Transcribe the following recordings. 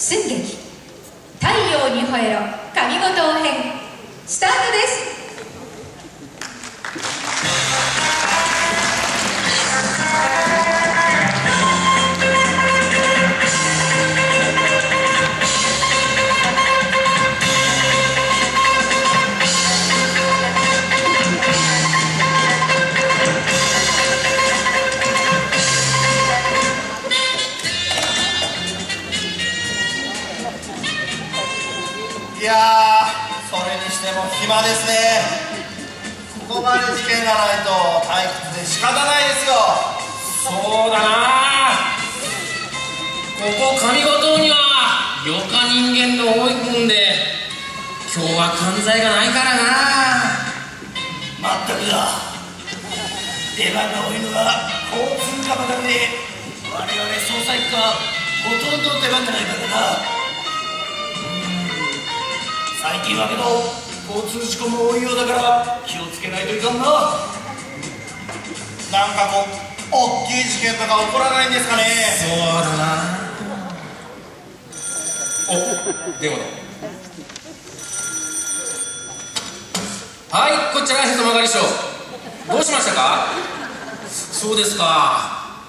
寸劇「太陽にほえろ。神事編」スタートです。暇ですね。ここまで事件がないと退屈で仕方ないですよ。そうだな。ここ上五島にはよか人間の多いもんで今日は関西がないからな。まったくだ。出番が多いのは交通課ばかりで我々捜査一課ほとんど出番がないからな。最近はけど交通事故も多いようだから気をつけないといかんな。なんかこう大きい事件とか起こらないんですかね。そうだな。お電話だ。はいこちらへそ曲がり署どうしましたか？そうですか。は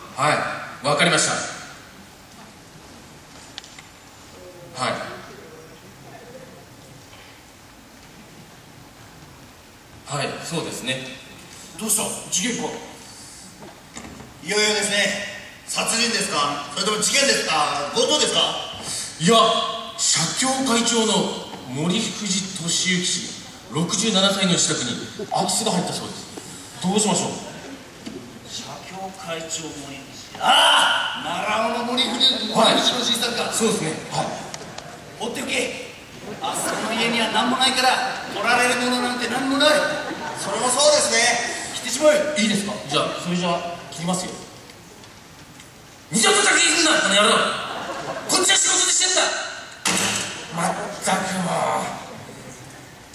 いわかりましたはいはいそうですね。どうした？事件か？いよいよですね殺人ですか？それとも事件ですか？強盗ですか？いや社協会長の森藤俊之氏67歳の自宅に空き巣が入ったそうです。どうしましょう？社協会長森藤。ああ奈良尾の森藤。森藤のじいさんか。そうですね。はい。放っておけ。あそこの家には何もないから取られるものなんて何もないそれもそうですね。来てしまえ。いいですか？じゃあそれじゃあ切りますよ。二度とだけ言うんだこの野郎こっちは仕事でしてんだ。まったくも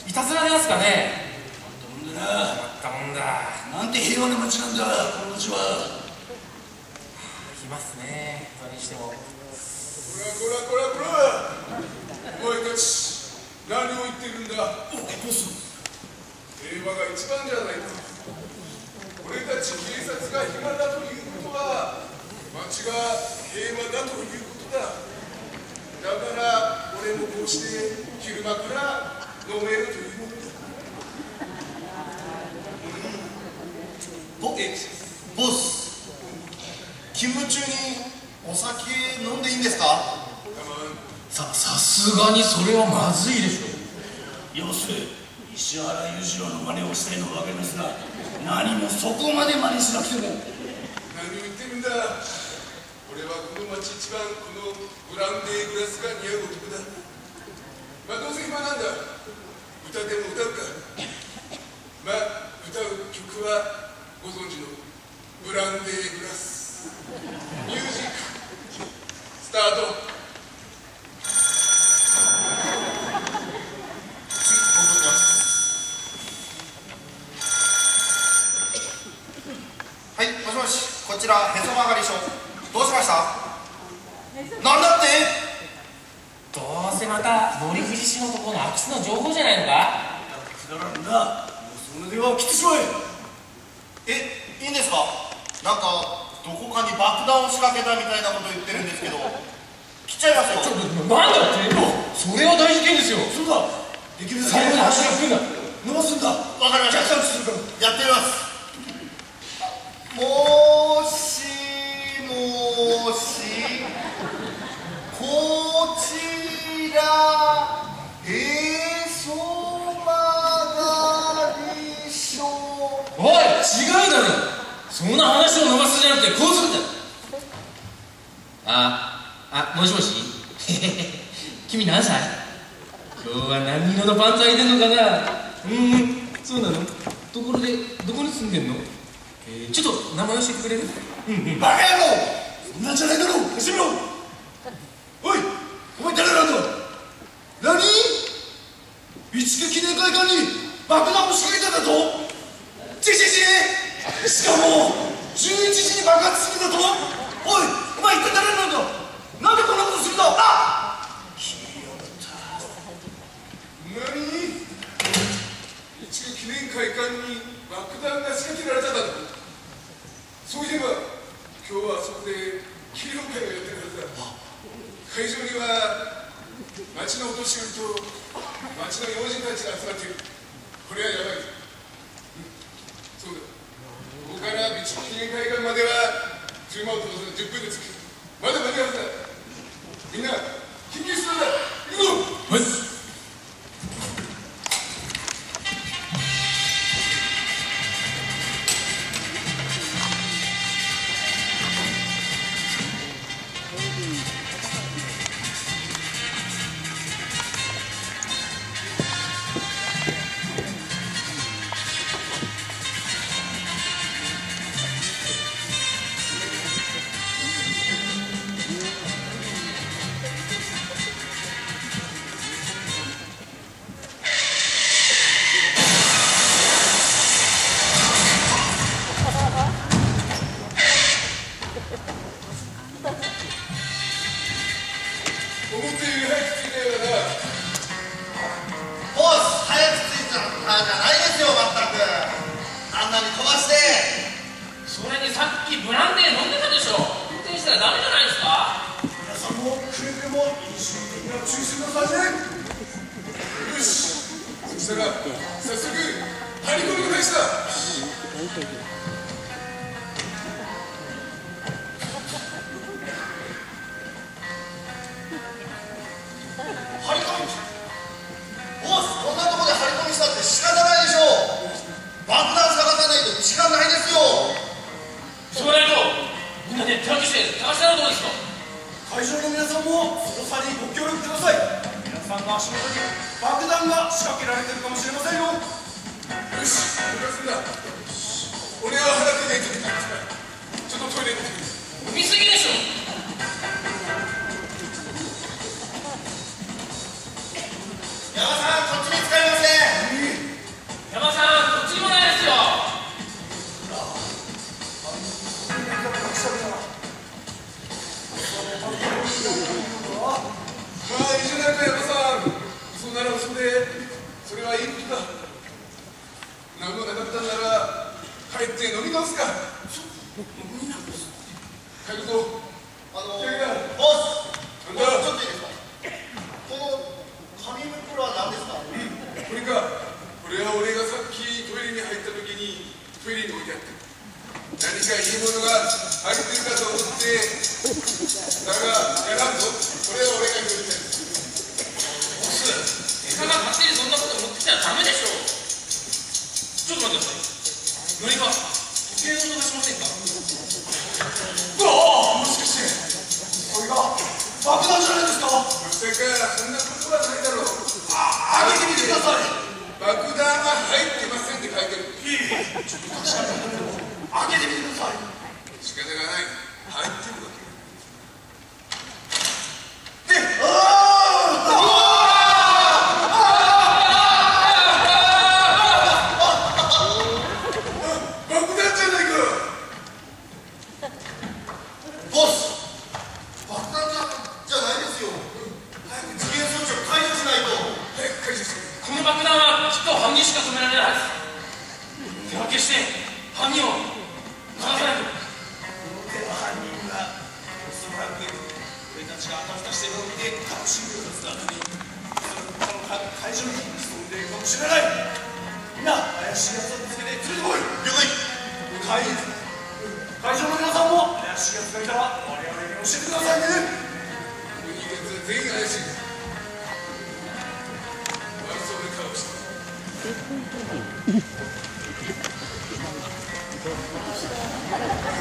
う。いたずらですかね。なんだ。まったもんだ。なんて平和な街なんだ。この街は。来ますね。それにしても。こらこらこら。こらお前たち。何を言ってるんだ？おボス平和が一番じゃないか俺たち警察が暇だということは街が平和だということだ。だから俺もこうして昼間から飲めるというものだ。ボえボス。勤務中にお酒飲んでいいんですか？ささすがにそれはまずいでしょ石原裕次郎の真似をしたいのは分かりますが何もそこまで真似しなくても。何を言ってるんだ。俺はこの街一番このブランデーグラスが似合う男だ。まあどうせ暇なんだ。歌でも歌うか。まあ歌う曲はご存知のブランデーグラス。ミュージックスタート次戻ってますはいもしもしこちらへそ曲がり署どうしましたなんだってどうせまた森藤氏のところの情報じゃないのかくだらんなもうその電話を切ってしまええいいんですかなんかどこかに爆弾を仕掛けたみたいなこと言ってるんですけど切っちゃいますよなんだってそれは大事件ですよそうだできるだけ最後に足が来るんだ伸ばすんだわかりましたやってみますもしもしこちら違うだろそんな話を伸ばすじゃなくてこうするんだああもしもし？君何歳？今日は何色のパンツ履いてんのかな？うーんそうなの？ところでどこに住んでんの？えー、ちょっと名前教えてくれる？うんうん。バカ野郎！そんなんじゃないだろ！う始めろ！おいお前誰なんだ？何？一木記念会館に爆弾を仕掛けた do 何か時計を音がしませんかうわあもしかしてこれが爆弾じゃないですか？まさかそんなことはないだろうあ開けてみてください爆弾は入ってませんって書いてるいいちょっと確かめてみてください仕方がない入ってるわけにしか止められない手分けして犯人を流さないと表の犯人はおそらく俺たちがあたふたしてるのを見て楽しみを出す後にその会場に潜んでいるかもしれないみんな怪しいやつを見つけて連れてこい了解会会場の皆さんも怪しいやつがいたら我々に教えてくださいね。逃げず全員怪しい Thank you.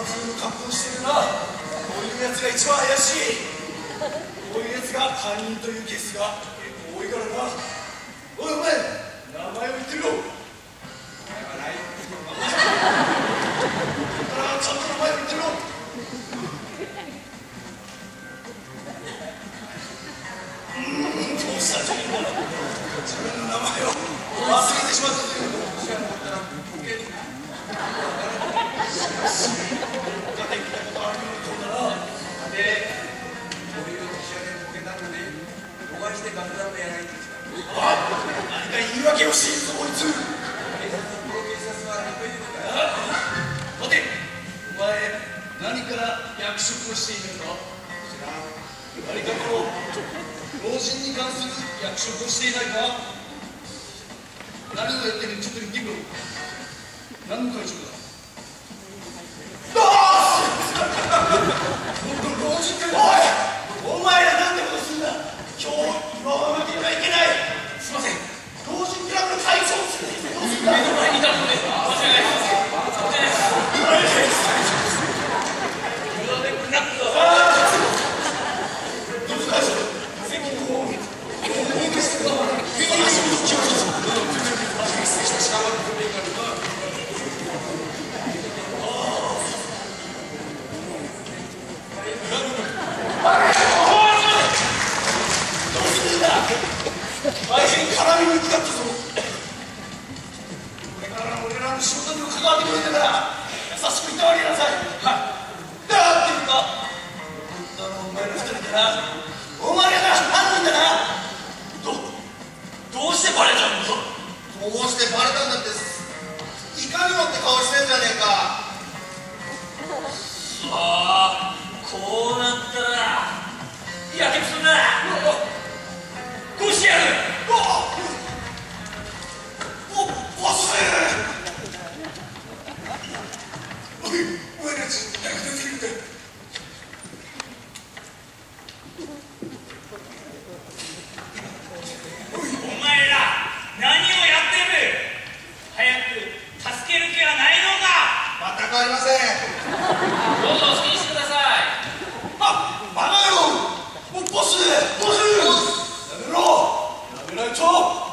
ン風に感してるなこういうやつが一番怪しいこういうやつが担任というケースが結構多いからなおいお前名前を言ってみろお前はライオンズの名ないからちゃんと名前を言ってみろうんどうしたらいいんだろう自分の名前を忘れてしまったというこを知らなかったらで俺を年上でボケたのでお会いしてガンダムやないんですかあ何か言い訳をしているぞ。こいつ警察警察はどこへ行くのか待てお前何から役職をしているのか何かこの老人に関する役職をしていないか何をやってるちょっと言ってみろ何の会長だああいかにもって顔してんじゃねえか。ああこうなったらやけくすんなこうしてやる。おボスおいお前たち早く出てきてくれお前ら何をやってる早く助ける気はないのか全くありませんどうぞ好きにしてくださいあバカ野郎ボスボスやめろや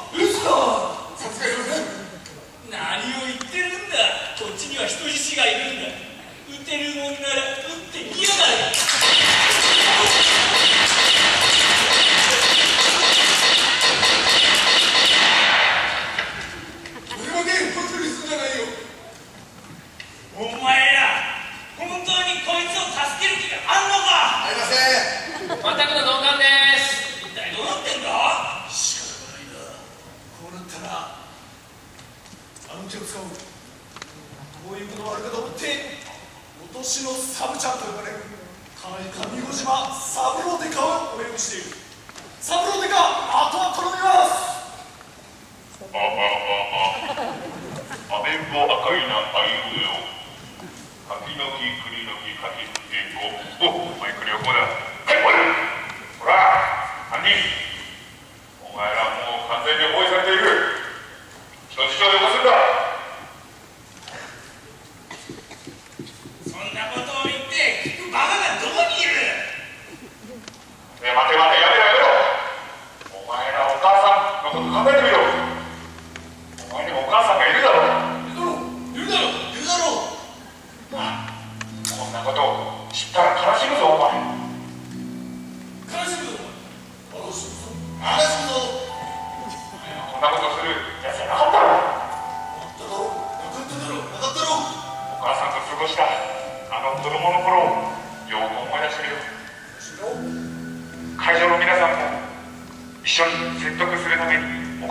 五島サブローデカをお呼びしている。サブローデカあとは頼みます。ああああアメンボ赤いなあいうえお柿の木栗の木柿えんごおマイク旅行だはいこれほら犯人お前らもう完全に包囲されている人質をよこすんだそんなことを言って聞くバカがどこにいるねえ待て待てやめろやめろ。お前らお母さん。のこと考えてみろお前にもお母さんがいるだろ。いるだろいるだろ。こんなこと知ったら悲しむぞお前。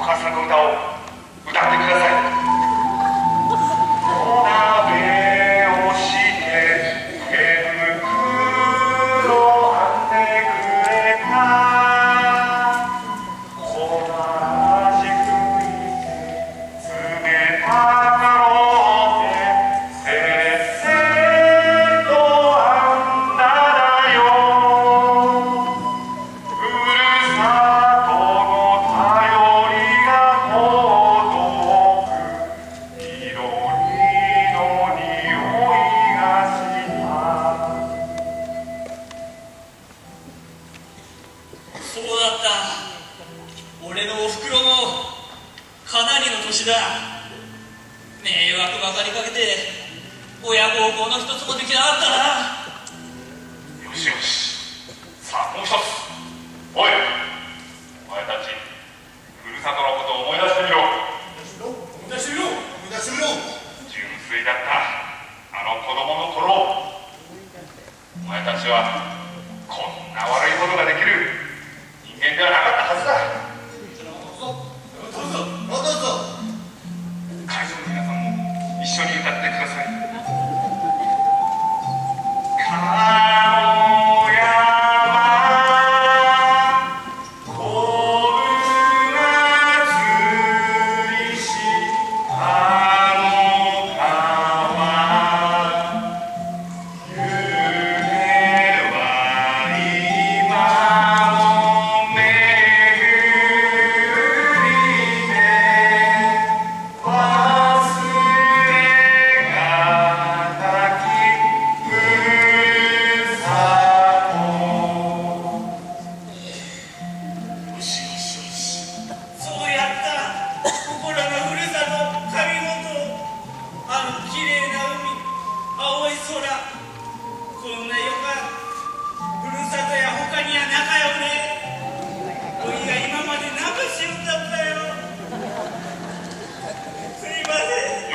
にお母さんの歌を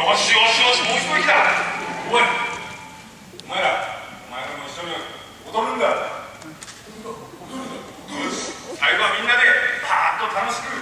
よしよしよしもう一人来たおいお前らお前らも一緒に踊るんだ。よし最後はみんなでパーッと楽しく。